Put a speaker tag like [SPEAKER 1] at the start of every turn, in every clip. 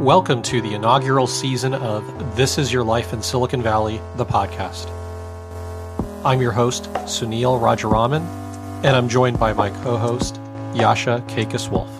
[SPEAKER 1] Welcome to the inaugural season of This Is Your Life in Silicon Valley, the podcast. I'm your host, Sunil Rajaraman, and I'm joined by my co host, Yasha Kakis Wolf.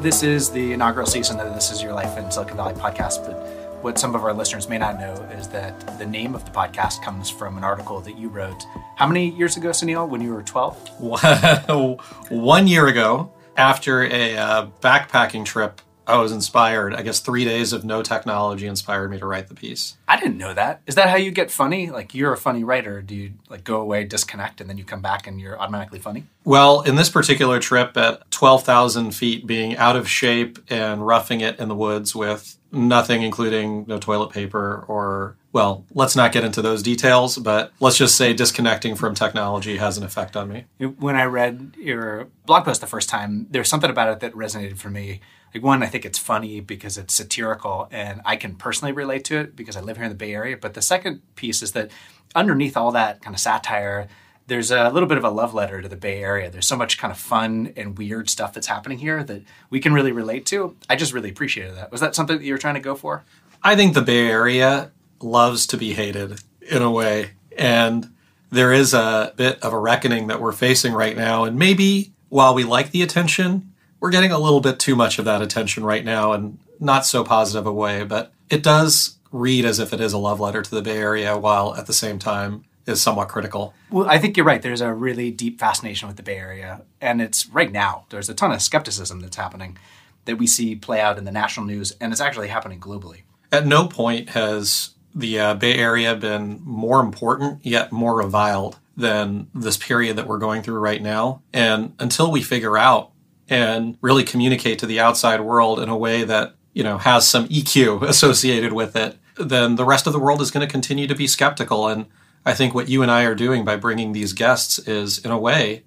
[SPEAKER 2] This is the inaugural season of This Is Your Life in Silicon Valley podcast, but what some of our listeners may not know is that the name of the podcast comes from an article that you wrote how many years ago, Sunil, when you were 12?
[SPEAKER 1] One year ago, after a uh, backpacking trip I was inspired. I guess three days of no technology inspired me to write the piece.
[SPEAKER 2] I didn't know that. Is that how you get funny? Like you're a funny writer. Do you like go away, disconnect, and then you come back and you're automatically funny?
[SPEAKER 1] Well, in this particular trip at 12,000 feet, being out of shape and roughing it in the woods with nothing, including no toilet paper or well, let's not get into those details, but let's just say disconnecting from technology has an effect on me.
[SPEAKER 2] When I read your blog post the first time, there's something about it that resonated for me like one i think it's funny because it's satirical and i can personally relate to it because i live here in the bay area but the second piece is that underneath all that kind of satire there's a little bit of a love letter to the bay area. There's so much kind of fun and weird stuff that's happening here that we can really relate to. I just really appreciated that. Was that something that you were trying to go for?
[SPEAKER 1] I think the bay area loves to be hated in a way and there is a bit of a reckoning that we're facing right now and maybe while we like the attention we're getting a little bit too much of that attention right now and not so positive a way, but it does read as if it is a love letter to the Bay Area while at the same time is somewhat critical.
[SPEAKER 2] Well, I think you're right. There's a really deep fascination with the Bay Area. And it's right now, there's a ton of skepticism that's happening that we see play out in the national news, and it's actually happening globally.
[SPEAKER 1] At no point has the uh, Bay Area been more important, yet more reviled than this period that we're going through right now. And until we figure out and really communicate to the outside world in a way that you know has some EQ associated with it, then the rest of the world is going to continue to be skeptical. And I think what you and I are doing by bringing these guests is, in a way,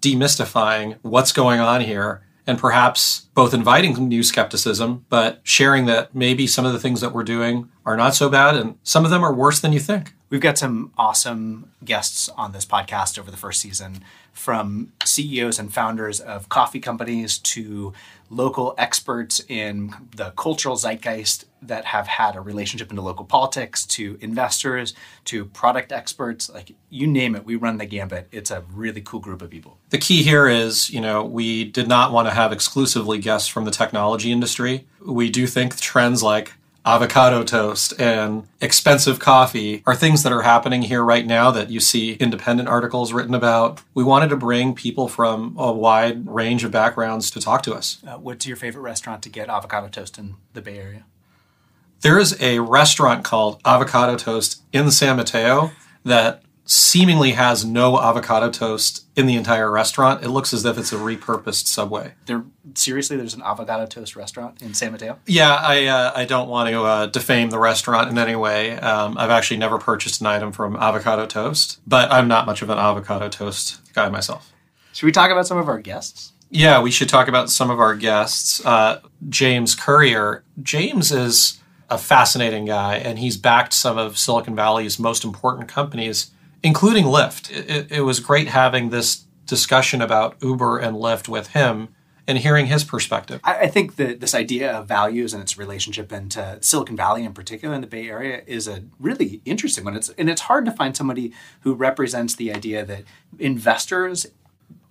[SPEAKER 1] demystifying what's going on here and perhaps both inviting new skepticism, but sharing that maybe some of the things that we're doing are not so bad and some of them are worse than you think.
[SPEAKER 2] We've got some awesome guests on this podcast over the first season from CEOs and founders of coffee companies to local experts in the cultural zeitgeist that have had a relationship into local politics to investors to product experts like you name it we run the gambit. It's a really cool group of people.
[SPEAKER 1] The key here is you know we did not want to have exclusively guests from the technology industry. We do think trends like avocado toast and expensive coffee are things that are happening here right now that you see independent articles written about. We wanted to bring people from a wide range of backgrounds to talk to us.
[SPEAKER 2] Uh, what's your favorite restaurant to get avocado toast in the Bay Area?
[SPEAKER 1] There is a restaurant called Avocado Toast in San Mateo that seemingly has no avocado toast in the entire restaurant. It looks as if it's a repurposed Subway.
[SPEAKER 2] There, seriously, there's an avocado toast restaurant in San Mateo.
[SPEAKER 1] Yeah, I uh, I don't want to uh, defame the restaurant in any way. Um, I've actually never purchased an item from Avocado Toast, but I'm not much of an avocado toast guy myself.
[SPEAKER 2] Should we talk about some of our guests?
[SPEAKER 1] Yeah, we should talk about some of our guests. Uh, James Currier. James is a fascinating guy, and he's backed some of Silicon Valley's most important companies including Lyft. It, it, was great having this discussion about Uber and Lyft with him and hearing his perspective.
[SPEAKER 2] I, I think that this idea of values and its relationship into Silicon Valley in particular in the Bay Area is a really interesting one. It's and it's hard to find somebody who represents the idea that investors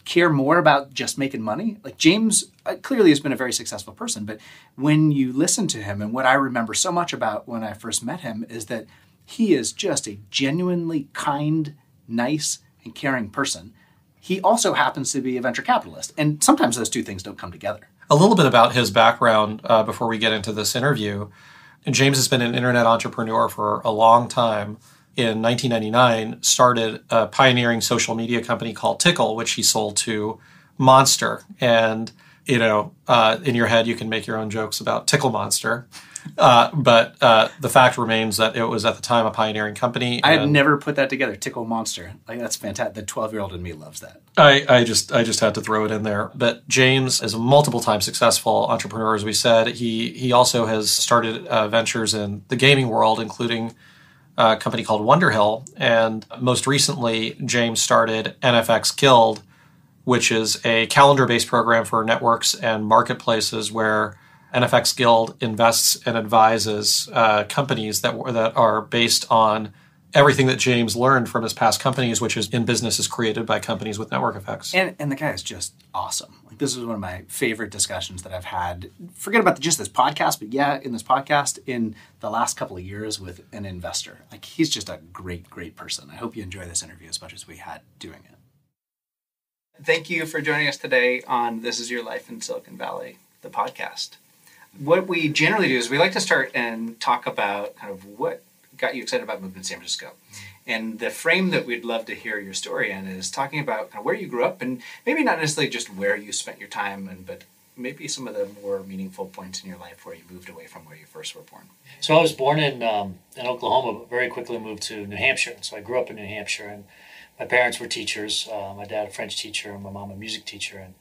[SPEAKER 2] care more about just making money. Like James uh, clearly has been a very successful person, but when you listen to him and what I remember so much about when I first met him is that he is just a genuinely kind, nice, and caring person. He also happens to be a venture capitalist. And sometimes those two things don't come together.
[SPEAKER 1] A little bit about his background uh, before we get into this interview. James has been an internet entrepreneur for a long time. In 1999, started a pioneering social media company called Tickle, which he sold to Monster. And you know, uh, in your head, you can make your own jokes about Tickle Monster. Uh, but uh, the fact remains that it was at the time a pioneering company.
[SPEAKER 2] I had never put that together. Tickle Monster, like that's fantastic. The twelve-year-old in me loves that.
[SPEAKER 1] I, I just I just had to throw it in there. But James is a multiple-time successful entrepreneur, as we said. He he also has started uh, ventures in the gaming world, including a company called Wonderhill, and most recently, James started NFX Guild which is a calendar based program for networks and marketplaces where NFX Guild invests and advises uh, companies that, that are based on everything that James learned from his past companies, which is in businesses created by companies with network effects.
[SPEAKER 2] And, and the guy is just awesome. Like this is one of my favorite discussions that I've had. Forget about the, just this podcast, but yeah, in this podcast in the last couple of years with an investor. Like he's just a great, great person. I hope you enjoy this interview as much as we had doing it. Thank you for joining us today on This Is Your Life in Silicon Valley, the podcast. What we generally do is we like to start and talk about kind of what got you excited about moving to San Francisco. And the frame that we'd love to hear your story in is talking about kind of where you grew up and maybe not necessarily just where you spent your time, and but maybe some of the more meaningful points in your life where you moved away from where you first were born.
[SPEAKER 3] So I was born in um, in Oklahoma, but very quickly moved to New Hampshire. So I grew up in New Hampshire, and my parents were teachers. Uh, my dad a French teacher, and my mom a music teacher, and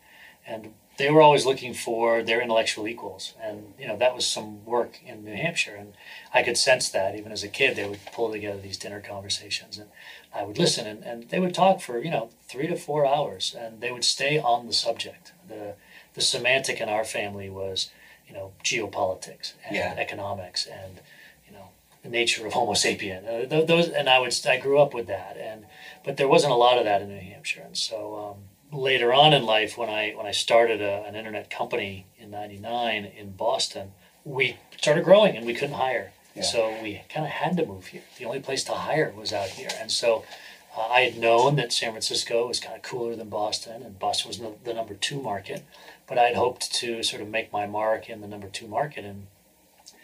[SPEAKER 3] and they were always looking for their intellectual equals, and you know that was some work in New Hampshire, and I could sense that even as a kid. They would pull together these dinner conversations, and I would listen, and, and they would talk for you know three to four hours, and they would stay on the subject. the The semantic in our family was you know geopolitics and
[SPEAKER 2] Yeah.
[SPEAKER 3] economics and you know the nature of Homo sapien. Uh, those, and I would I grew up with that, and but there wasn't a lot of that in New Hampshire, and so. Um, later on in life when I when I started a, an internet company in '99 in Boston, we started growing and we couldn't hire,
[SPEAKER 2] Yeah.
[SPEAKER 3] so we kind of had to move here. The only place to hire was out here, and so uh, I had known that San Francisco was kind of cooler than Boston, and Boston was no, the number two market, but I'd hoped to sort of make my mark in the number two market and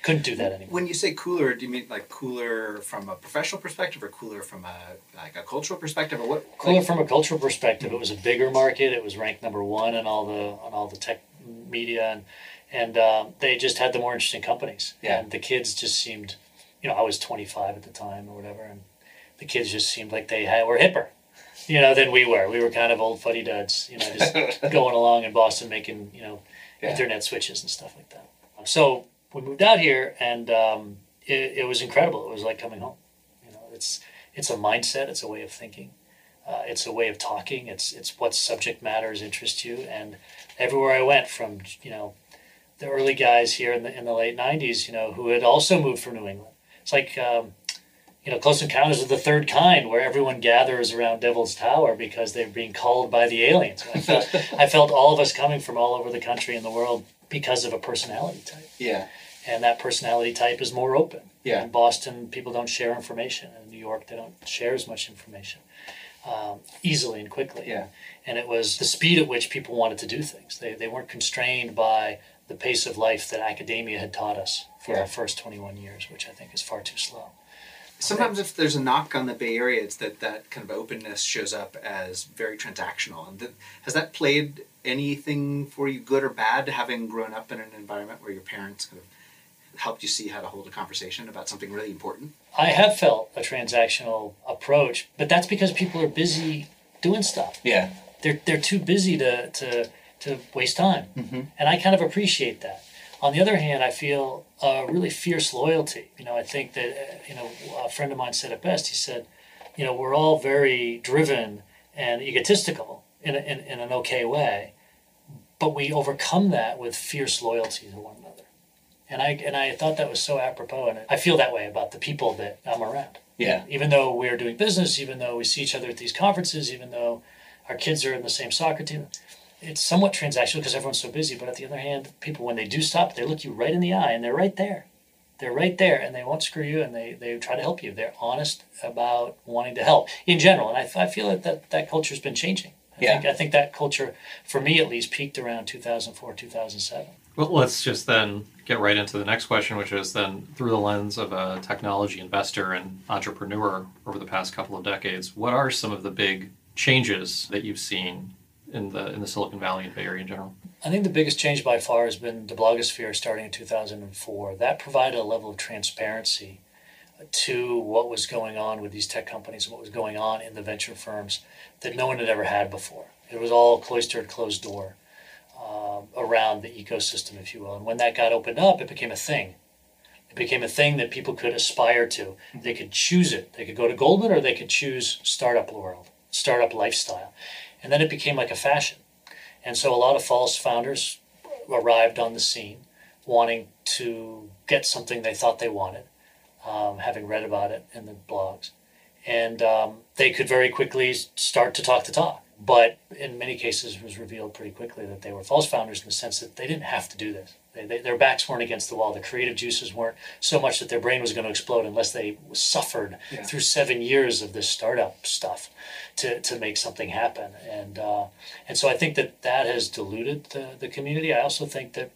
[SPEAKER 3] couldn't do that anymore.
[SPEAKER 2] When you say cooler, do you mean like cooler from a professional perspective or cooler from a like a cultural perspective or what?
[SPEAKER 3] Cooler
[SPEAKER 2] like-
[SPEAKER 3] from a cultural perspective. It was a bigger market. It was ranked number one in all the on all the tech media, and and um, they just had the more interesting companies.
[SPEAKER 2] Yeah.
[SPEAKER 3] And the kids just seemed, you know, I was 25 at the time or whatever, and the kids just seemed like they had, were hipper, you know, than we were. We were kind of old fuddy duds, you know, just going along in Boston making you know
[SPEAKER 2] Yeah.
[SPEAKER 3] internet switches and stuff like that. So we moved out here, and um, it, it was incredible. It was like coming home. You know, it's it's a mindset. It's a way of thinking. Uh, it's a way of talking. It's it's what subject matters interest you, and everywhere I went, from you know, the early guys here in the in the late '90s, you know, who had also moved from New England. It's like um, you know, Close Encounters of the Third Kind, where everyone gathers around Devil's Tower because they're being called by the aliens. I felt I felt all of us coming from all over the country and the world because of a personality type,
[SPEAKER 2] Yeah.
[SPEAKER 3] And that personality type is more open.
[SPEAKER 2] Yeah.
[SPEAKER 3] In Boston, people don't share information. In New York, they don't share as much information um, easily and quickly.
[SPEAKER 2] Yeah.
[SPEAKER 3] And it was the speed at which people wanted to do things. They, they weren't constrained by the pace of life that academia had taught us for
[SPEAKER 2] Yeah.
[SPEAKER 3] our first 21 years, which I think is far too slow.
[SPEAKER 2] Sometimes if there's a knock on the Bay Area, it's that that kind of openness shows up as very transactional. And that, has that played anything for you, good or bad, having grown up in an environment where your parents kind of helped you see how to hold a conversation about something really important?
[SPEAKER 3] I have felt a transactional approach, but that's because people are busy doing stuff.
[SPEAKER 2] Yeah.
[SPEAKER 3] They're, they're too busy to, to, to waste time. And I kind of appreciate that. On the other hand, I feel a really fierce loyalty. You know, I think that, uh, you know, a friend of mine said it best. He said, you know, we're all very driven and egotistical in, a, in, in an okay way, but we overcome that with fierce loyalty to one another. And I, and I thought that was so apropos, and I feel that way about the people that I'm around.
[SPEAKER 2] Yeah.
[SPEAKER 3] Even though we're doing business, even though we see each other at these conferences, even though our kids are in the same soccer team, it's somewhat transactional because everyone's so busy. But at the other hand, people, when they do stop, they look you right in the eye and they're right there. They're right there and they won't screw you and they, they try to help you. They're honest about wanting to help in general. And I, I feel that, that that culture's been changing. I,
[SPEAKER 2] Yeah.
[SPEAKER 3] think, I think that culture, for me at least, peaked around 2004, 2007.
[SPEAKER 1] Well, let's just then get right into the next question, which is then through the lens of a technology investor and entrepreneur over the past couple of decades, what are some of the big changes that you've seen in the in the Silicon Valley and Bay Area in general?
[SPEAKER 3] I think the biggest change by far has been the blogosphere starting in 2004. That provided a level of transparency to what was going on with these tech companies and what was going on in the venture firms that no one had ever had before. It was all cloistered, closed door um, around the ecosystem, if you will. And when that got opened up, it became a thing. It became a thing that people could aspire to. They could choose it. They could go to Goldman or they could choose startup world. startup lifestyle. And then it became like a fashion. And so a lot of false founders arrived on the scene wanting to get something they thought they wanted, um, having read about it in the blogs. And um, they could very quickly start to talk the talk. But in many cases, it was revealed pretty quickly that they were false founders in the sense that they didn't have to do this. They, they, their backs weren't against the wall. The creative juices weren't so much that their brain was going to explode unless they suffered
[SPEAKER 2] Yeah.
[SPEAKER 3] through seven years of this startup stuff to, to make something happen. And uh, and so I think that that has diluted the, the community. I also think that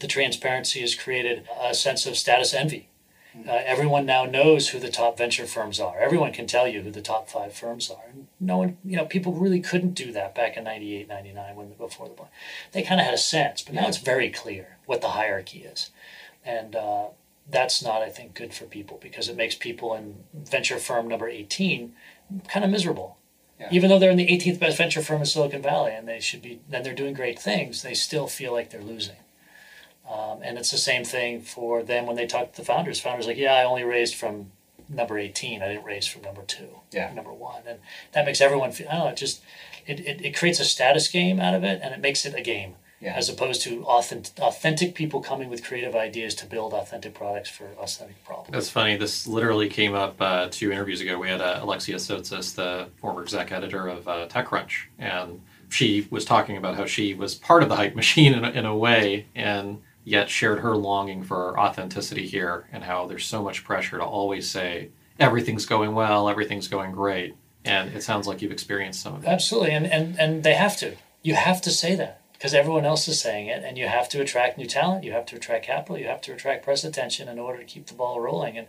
[SPEAKER 3] the transparency has created a sense of status envy. Uh, everyone now knows who the top venture firms are. Everyone can tell you who the top five firms are. And no one, you know, people really couldn't do that back in 98, 99 when before the. They kind of had a sense, but now it's very clear what the hierarchy is. And uh, that's not, I think, good for people because it makes people in venture firm number 18 kind of miserable.
[SPEAKER 2] Yeah.
[SPEAKER 3] Even though they're in the 18th best venture firm in Silicon Valley and they should be, then they're doing great things, they still feel like they're losing. Um, and it's the same thing for them when they talk to the founders. Founders like, yeah, I only raised from number 18. I didn't raise from number two,
[SPEAKER 2] Yeah.
[SPEAKER 3] number one. And that makes everyone feel, I don't know, it just, it, it, it creates a status game out of it and it makes it a game.
[SPEAKER 2] Yeah.
[SPEAKER 3] As opposed to authentic, authentic people coming with creative ideas to build authentic products for authentic problems.
[SPEAKER 1] That's funny. This literally came up uh, two interviews ago. We had uh, Alexia Tsotsis, the former exec editor of uh, TechCrunch, and she was talking about how she was part of the hype machine in a, in a way, and yet shared her longing for authenticity here, and how there's so much pressure to always say everything's going well, everything's going great, and it sounds like you've experienced some of that.
[SPEAKER 3] Absolutely, and, and and they have to. You have to say that because everyone else is saying it, and you have to attract new talent. You have to attract capital. You have to attract press attention in order to keep the ball rolling. And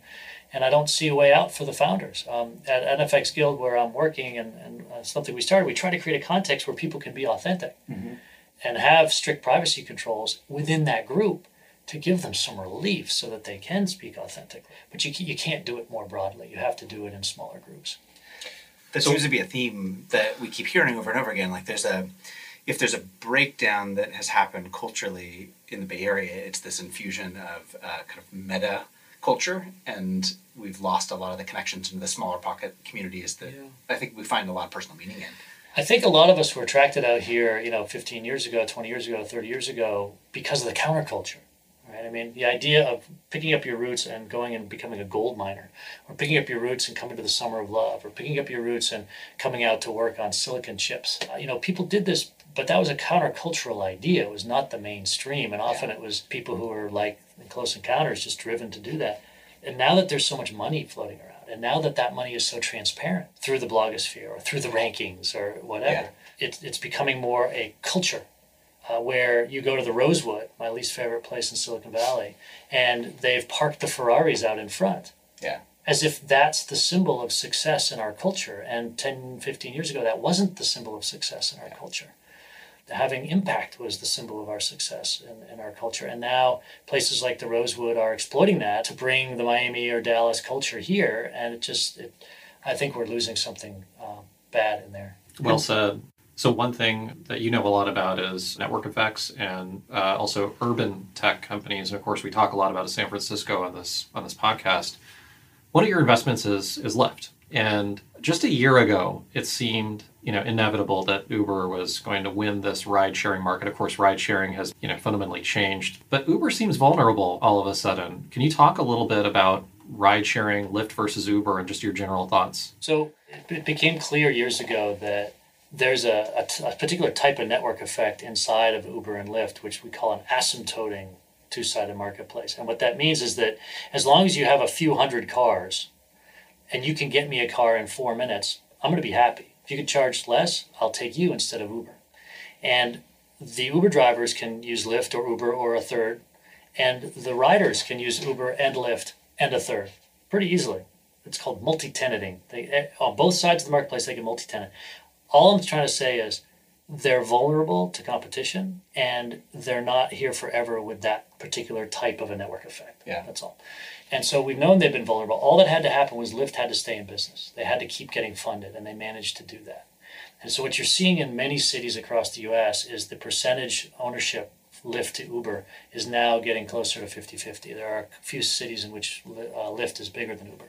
[SPEAKER 3] and I don't see a way out for the founders. Um, at NFX Guild, where I'm working, and, and uh, something we started, we try to create a context where people can be authentic and have strict privacy controls within that group to give them some relief so that they can speak authentically. But you, you can't do it more broadly. You have to do it in smaller groups.
[SPEAKER 4] That seems to be a theme that we keep hearing over and over again. Like there's a, if there's a breakdown that has happened culturally in the Bay Area, it's this infusion of uh, kind of meta culture, and we've lost a lot of the connections into the smaller pocket communities that
[SPEAKER 3] Yeah.
[SPEAKER 4] I think we find a lot of personal meaning in.
[SPEAKER 3] I think a lot of us were attracted out here, you know, 15 years ago, 20 years ago, 30 years ago, because of the counterculture. Right? I mean, the idea of picking up your roots and going and becoming a gold miner, or picking up your roots and coming to the summer of love, or picking up your roots and coming out to work on silicon chips. Uh, you know, people did this, but that was a countercultural idea. It was not the mainstream, and often it was people who were like in Close Encounters just driven to do that. And now that there's so much money floating around, and now that that money is so transparent through the blogosphere or through the rankings or whatever, it, it's becoming more a culture uh, where you go to the Rosewood, my least favorite place in Silicon Valley, and they've parked the Ferraris out in front
[SPEAKER 4] Yeah.
[SPEAKER 3] as if that's the symbol of success in our culture. And 10, 15 years ago, that wasn't the symbol of success in our culture. Having impact was the symbol of our success in, in our culture. And now places like the Rosewood are exploiting that to bring the Miami or Dallas culture here. And it just, it, I think we're losing something uh, bad in there.
[SPEAKER 1] Well said. So one thing that you know a lot about is network effects and uh, also urban tech companies. And of course, we talk a lot about San Francisco on this on this podcast. One of your investments is is Lyft, and just a year ago, it seemed you know inevitable that Uber was going to win this ride sharing market. Of course, ride sharing has you know fundamentally changed, but Uber seems vulnerable all of a sudden. Can you talk a little bit about ride sharing, Lyft versus Uber, and just your general thoughts?
[SPEAKER 3] So it, became clear years ago that there's a, a t- a particular type of network effect inside of Uber and Lyft, which we call an asymptoting two sided marketplace. And what that means is that as long as you have a few hundred cars and you can get me a car in four minutes, I'm going to be happy. If you could charge less, I'll take you instead of Uber. And the Uber drivers can use Lyft or Uber or a third, and the riders can use Uber and Lyft and a third pretty easily. It's called multi-tenanting. They eh, on both sides of the marketplace they can multi-tenant. All I'm trying to say is they're vulnerable to competition and they're not here forever with that particular type of a network effect.
[SPEAKER 4] Yeah.
[SPEAKER 3] That's all. And so we've known they've been vulnerable. All that had to happen was Lyft had to stay in business. They had to keep getting funded and they managed to do that. And so what you're seeing in many cities across the US is the percentage ownership Lyft to Uber is now getting closer to 50-50. There are a few cities in which uh, Lyft is bigger than Uber.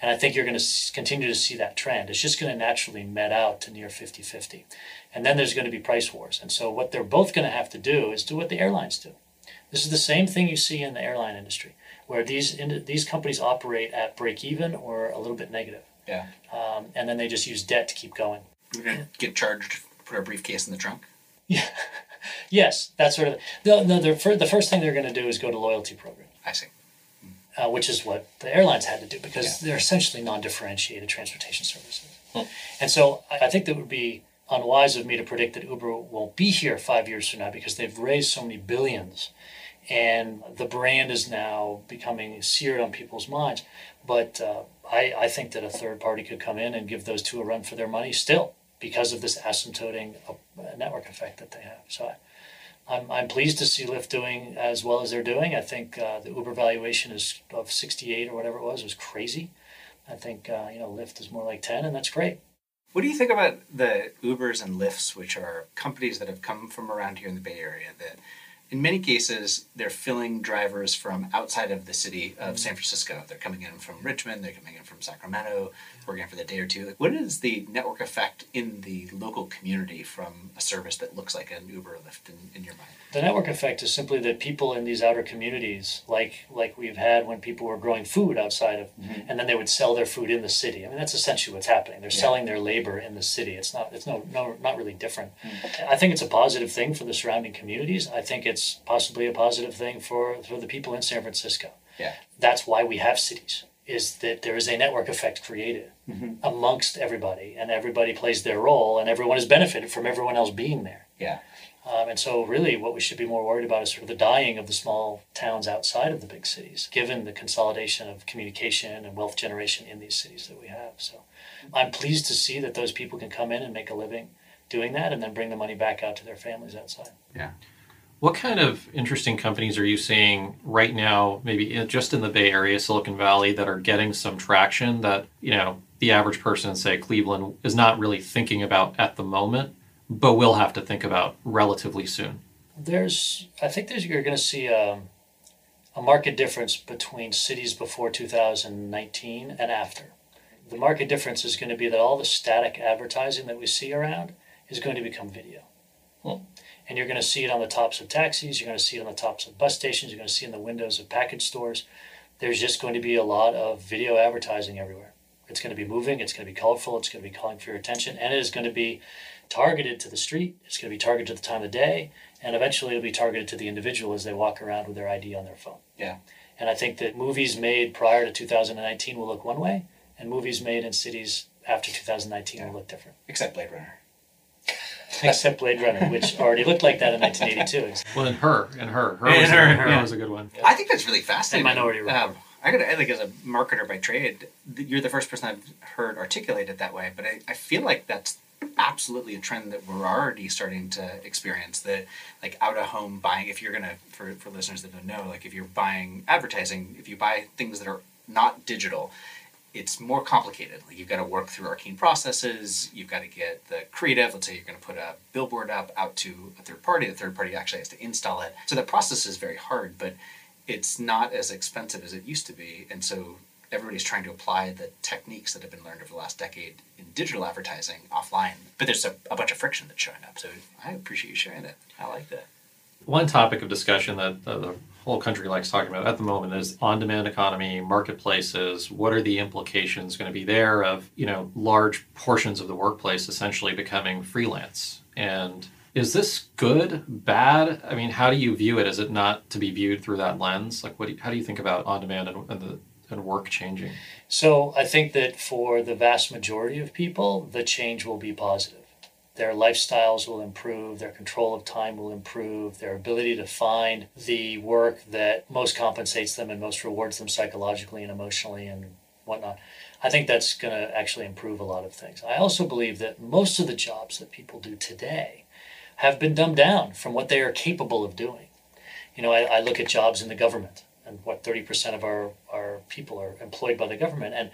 [SPEAKER 3] And I think you're going to continue to see that trend. It's just going to naturally met out to near 50 50. And then there's going to be price wars. And so, what they're both going to have to do is do what the airlines do. This is the same thing you see in the airline industry, where these, in, these companies operate at break even or a little bit negative.
[SPEAKER 2] Yeah.
[SPEAKER 3] Um, and then they just use debt to keep going.
[SPEAKER 2] We're gonna get charged. Put our briefcase in the trunk.
[SPEAKER 3] Yeah. yes, that's sort of. No, no. The, the first thing they're going to do is go to loyalty program,
[SPEAKER 2] I see.
[SPEAKER 3] Uh, which is what the airlines had to do because they're essentially non-differentiated transportation services. And so I think that would be unwise of me to predict that Uber won't be here five years from now because they've raised so many billions, and the brand is now becoming seared on people's minds. But uh, I, I think that a third party could come in and give those two a run for their money still because of this asymptoting uh, network effect that they have. So I, I'm, I'm pleased to see Lyft doing as well as they're doing. I think uh, the Uber valuation is of 68 or whatever it was was crazy. I think uh, you know Lyft is more like 10, and that's great.
[SPEAKER 2] What do you think about the Ubers and Lyfts, which are companies that have come from around here in the Bay Area that in many cases they're filling drivers from outside of the city of San Francisco. They're coming in from Richmond, they're coming in from Sacramento, working for the day or two. Like, what is the network effect in the local community from a service that looks like an Uber or Lyft in, in your mind?
[SPEAKER 3] The network effect is simply that people in these outer communities, like like we've had when people were growing food outside of, mm-hmm. and then they would sell their food in the city. I mean, that's essentially what's happening. They're selling their labor in the city. It's not. It's no, no, not really different. Mm. I think it's a positive thing for the surrounding communities. I think it's possibly a positive thing for for the people in San Francisco.
[SPEAKER 2] Yeah.
[SPEAKER 3] That's why we have cities. Is that there is a network effect created amongst everybody, and everybody plays their role, and everyone has benefited from everyone else being there.
[SPEAKER 2] Yeah.
[SPEAKER 3] Um, and so, really, what we should be more worried about is sort of the dying of the small towns outside of the big cities, given the consolidation of communication and wealth generation in these cities that we have. So, I'm pleased to see that those people can come in and make a living doing that and then bring the money back out to their families outside.
[SPEAKER 2] Yeah.
[SPEAKER 1] What kind of interesting companies are you seeing right now, maybe just in the Bay Area, Silicon Valley, that are getting some traction that, you know, the average person in, say, Cleveland is not really thinking about at the moment, but will have to think about relatively soon?
[SPEAKER 3] There's, I think there's, you're going to see a, a market difference between cities before 2019 and after. The market difference is going to be that all the static advertising that we see around is going to become video. And you're going to see it on the tops of taxis, you're going to see it on the tops of bus stations, you're going to see it in the windows of package stores. There's just going to be a lot of video advertising everywhere. It's going to be moving, it's going to be colorful, it's going to be calling for your attention, and it is going to be targeted to the street, it's going to be targeted to the time of day, and eventually it'll be targeted to the individual as they walk around with their ID on their phone.
[SPEAKER 2] Yeah.
[SPEAKER 3] And I think that movies made prior to 2019 will look one way, and movies made in cities after 2019 will look different.
[SPEAKER 2] Except Blade Runner.
[SPEAKER 3] Except Blade Runner, which already looked like that in 1982.
[SPEAKER 1] Well, and her, and her, her,
[SPEAKER 2] And
[SPEAKER 1] was,
[SPEAKER 2] her,
[SPEAKER 1] a, her
[SPEAKER 2] yeah.
[SPEAKER 1] was a good one.
[SPEAKER 2] I think that's really fascinating.
[SPEAKER 3] And Minority Report.
[SPEAKER 2] Um, I gotta like as a marketer by trade, you're the first person I've heard articulate it that way. But I, I feel like that's absolutely a trend that we're already starting to experience. That like out of home buying. If you're gonna for for listeners that don't know, like if you're buying advertising, if you buy things that are not digital, it's more complicated. Like you've got to work through arcane processes. You've got to get the creative. Let's say you're going to put a billboard up out to a third party. The third party actually has to install it. So that process is very hard, but it's not as expensive as it used to be. And so everybody's trying to apply the techniques that have been learned over the last decade in digital advertising offline. But there's a, a bunch of friction that's showing up. So I appreciate you sharing that. I like that.
[SPEAKER 1] One topic of discussion that uh, the whole country likes talking about at the moment is on-demand economy, marketplaces. What are the implications going to be there of you know large portions of the workplace essentially becoming freelance? And is this good, bad? I mean, how do you view it? Is it not to be viewed through that lens? Like, what? Do you, how do you think about on-demand and, and the and work changing?
[SPEAKER 3] So I think that for the vast majority of people, the change will be positive. Their lifestyles will improve, their control of time will improve, their ability to find the work that most compensates them and most rewards them psychologically and emotionally and whatnot. I think that's going to actually improve a lot of things. I also believe that most of the jobs that people do today have been dumbed down from what they are capable of doing. You know, I, I look at jobs in the government and what 30% of our, our people are employed by the government. And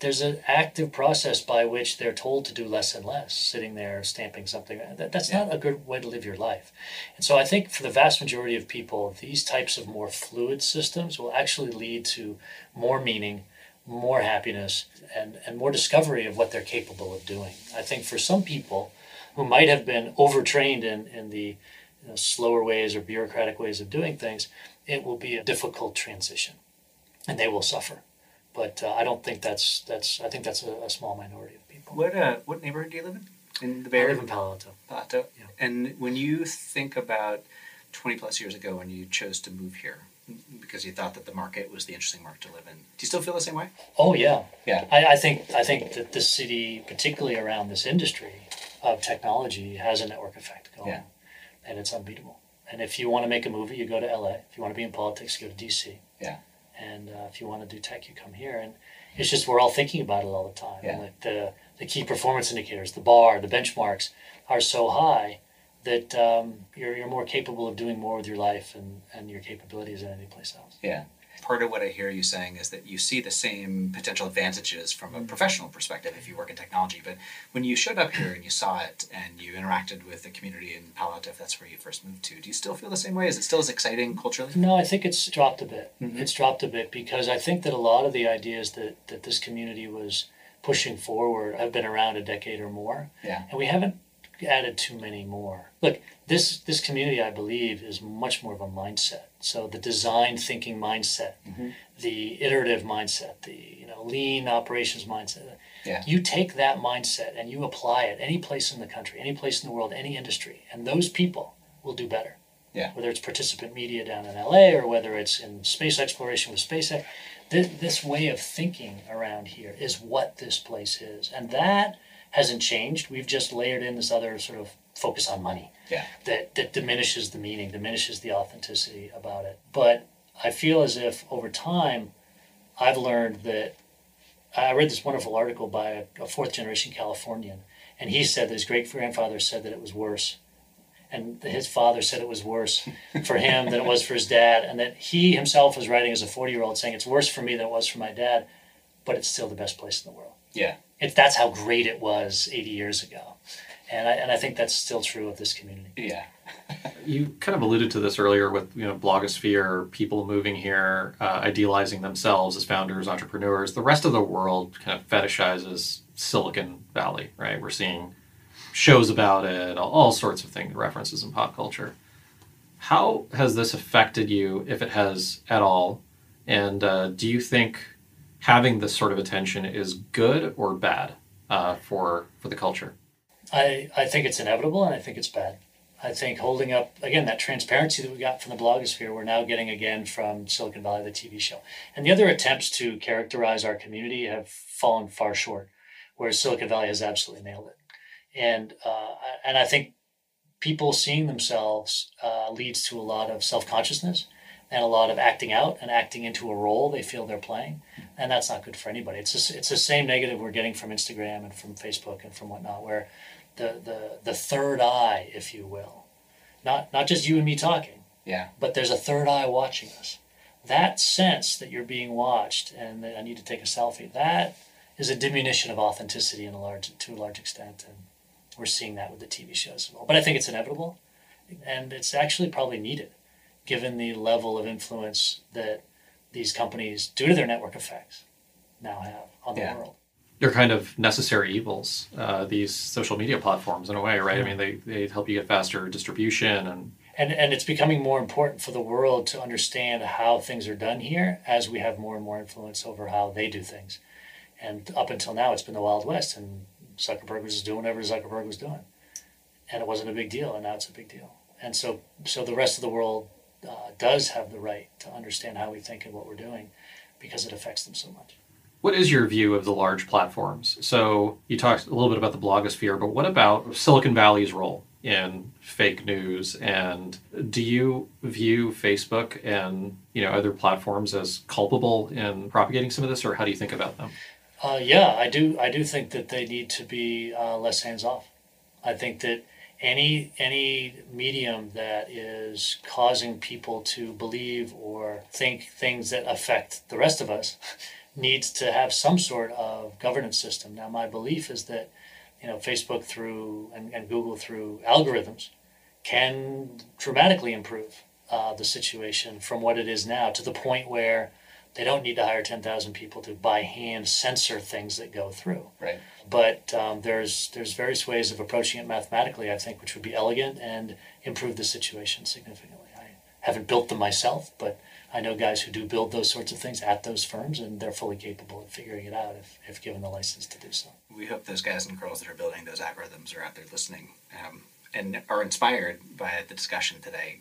[SPEAKER 3] there's an active process by which they're told to do less and less, sitting there stamping something. That, that's not a good way to live your life. And so I think for the vast majority of people, these types of more fluid systems will actually lead to more meaning, more happiness and, and more discovery of what they're capable of doing. I think for some people who might have been overtrained in, in the you know, slower ways or bureaucratic ways of doing things, it will be a difficult transition and they will suffer. But uh, I don't think that's, that's I think that's a, a small minority of people.
[SPEAKER 4] What uh, what neighborhood do you live in? In the Bay
[SPEAKER 3] I
[SPEAKER 4] Area?
[SPEAKER 3] live in Palo Alto.
[SPEAKER 4] Palo Alto?
[SPEAKER 3] Yeah.
[SPEAKER 4] And when you think about 20 plus years ago when you chose to move here because you thought that the market was the interesting market to live in, do you still feel the same way?
[SPEAKER 3] Oh yeah,
[SPEAKER 4] Yeah.
[SPEAKER 3] I, I think I think that this city, particularly around this industry of technology, has a network effect going,
[SPEAKER 4] Yeah.
[SPEAKER 3] and it's unbeatable. And if you want to make a movie, you go to LA. If you want to be in politics, you go to DC.
[SPEAKER 4] Yeah.
[SPEAKER 3] And uh, if you want to do tech, you come here. And it's just we're all thinking about it all the time.
[SPEAKER 4] Yeah.
[SPEAKER 3] Like the the key performance indicators, the bar, the benchmarks are so high that um, you're you're more capable of doing more with your life and, and your capabilities than any place else.
[SPEAKER 4] Yeah. Part of what I hear you saying is that you see the same potential advantages from a professional perspective if you work in technology. But when you showed up here and you saw it and you interacted with the community in Palo Alto, if that's where you first moved to, do you still feel the same way? Is it still as exciting culturally?
[SPEAKER 3] No, I think it's dropped a bit.
[SPEAKER 4] Mhm.
[SPEAKER 3] It's dropped a bit because I think that a lot of the ideas that, that this community was pushing forward have been around a decade or more.
[SPEAKER 4] Yeah.
[SPEAKER 3] And we haven't added too many more. Look, this this community I believe is much more of a mindset. So the design thinking mindset,
[SPEAKER 4] Mhm.
[SPEAKER 3] the iterative mindset, the you know lean operations mindset.
[SPEAKER 4] Yeah.
[SPEAKER 3] You take that mindset and you apply it any place in the country, any place in the world, any industry, and those people will do better Yeah. whether it's participant media down in LA or whether it's in space exploration with SpaceX, this, this way of thinking around here is what this place is. And that hasn't changed. We've just layered in this other sort of focus on money
[SPEAKER 4] Yeah.
[SPEAKER 3] that, that diminishes the meaning, diminishes the authenticity about it. But I feel as if over time, I've learned that I read this wonderful article by a, a fourth generation Californian, and he said that his great grandfather said that it was worse and his father said it was worse for him than it was for his dad, and that he himself was writing as a 40 year old saying it's worse for me than it was for my dad, but it's still the best place in the world.
[SPEAKER 4] Yeah.
[SPEAKER 3] It, that's how great it was 80 years ago. And I, and I think that's still true of this community.
[SPEAKER 4] Yeah.
[SPEAKER 1] You kind of alluded to this earlier with you know blogosphere, people moving here, uh, idealizing themselves as founders, entrepreneurs. The rest of the world kind of fetishizes Silicon Valley, right? We're seeing shows about it, all, all sorts of things, references in pop culture. How has this affected you, if it has at all? And uh, do you think having this sort of attention is good or bad uh, for for the culture?
[SPEAKER 3] I, I think it's inevitable and I think it's bad. I think holding up, again, that transparency that we got from the blogosphere, we're now getting again from Silicon Valley, the TV show. And the other attempts to characterize our community have fallen far short, whereas Silicon Valley has absolutely nailed it. And, uh, and I think people seeing themselves uh, leads to a lot of self consciousness and a lot of acting out and acting into a role they feel they're playing. And that's not good for anybody. It's, just, it's the same negative we're getting from Instagram and from Facebook and from whatnot, where the, the, the third eye, if you will. Not, not just you and me talking,
[SPEAKER 4] Yeah.
[SPEAKER 3] but there's a third eye watching us. That sense that you're being watched and that I need to take a selfie, that is a diminution of authenticity in a large, to a large extent. And we're seeing that with the TV shows as well. But I think it's inevitable and it's actually probably needed given the level of influence that these companies, due to their network effects, now have on the
[SPEAKER 4] Yeah.
[SPEAKER 3] world.
[SPEAKER 1] they're kind of necessary evils. Uh, these social media platforms, in a way, right? I mean, they, they help you get faster distribution, and
[SPEAKER 3] And, and it's becoming more important for the world to understand how things are done here as we have more and more influence over how they do things. And up until now, it's been the Wild West, and Zuckerberg was just doing whatever Zuckerberg was doing. And it wasn't a big deal, and now it's a big deal. And so, so the rest of the world uh, does have the right to understand how we think and what we're doing because it affects them so much.
[SPEAKER 1] what is your view of the large platforms? So you talked a little bit about the blogosphere, but what about Silicon Valley's role in fake news? And do you view Facebook and you know other platforms as culpable in propagating some of this, or how do you think about them?
[SPEAKER 3] Uh, yeah, I do. I do think that they need to be uh, less hands off. I think that any any medium that is causing people to believe or think things that affect the rest of us needs to have some sort of governance system. Now, my belief is that you know Facebook through and, and Google through algorithms can dramatically improve uh, the situation from what it is now to the point where They don't need to hire 10,000 people to by hand censor things that go through.
[SPEAKER 2] Right.
[SPEAKER 3] But um, there's there's various ways of approaching it mathematically, I think, which would be elegant and improve the situation significantly. I haven't built them myself, but I know guys who do build those sorts of things at those firms, and they're fully capable of figuring it out if, if given the license to do so.
[SPEAKER 2] We hope those guys and girls that are building those algorithms are out there listening um, and are inspired by the discussion today.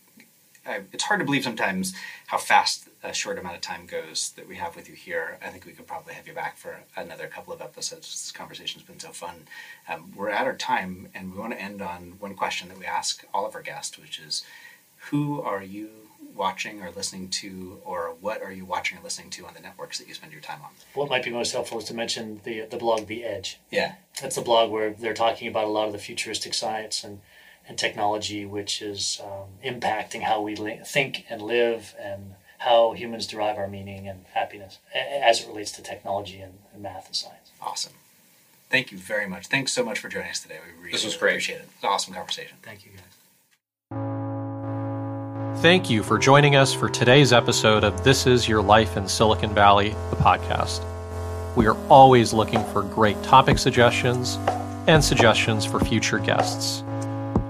[SPEAKER 2] I, it's hard to believe sometimes how fast a short amount of time goes that we have with you here. I think we could probably have you back for another couple of episodes. This conversation's been so fun. Um, we're at our time, and we want to end on one question that we ask all of our guests, which is, who are you watching or listening to, or what are you watching or listening to on the networks that you spend your time on?
[SPEAKER 3] What might be most helpful is to mention the the blog The Edge.
[SPEAKER 2] Yeah.
[SPEAKER 3] That's the blog where they're talking about a lot of the futuristic science and and technology, which is um, impacting how we li- think and live and how humans derive our meaning and happiness as it relates to technology and, and math and science.
[SPEAKER 2] Awesome. Thank you very much. Thanks so much for joining us today. We really
[SPEAKER 1] This was great.
[SPEAKER 2] appreciate it. It's an awesome conversation.
[SPEAKER 3] Thank you, guys.
[SPEAKER 1] Thank you for joining us for today's episode of This Is Your Life in Silicon Valley, the podcast. We are always looking for great topic suggestions and suggestions for future guests.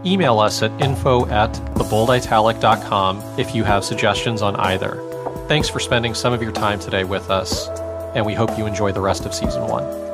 [SPEAKER 1] Email us at info at thebolditalic.com if you have suggestions on either. Thanks for spending some of your time today with us, and we hope you enjoy the rest of season one.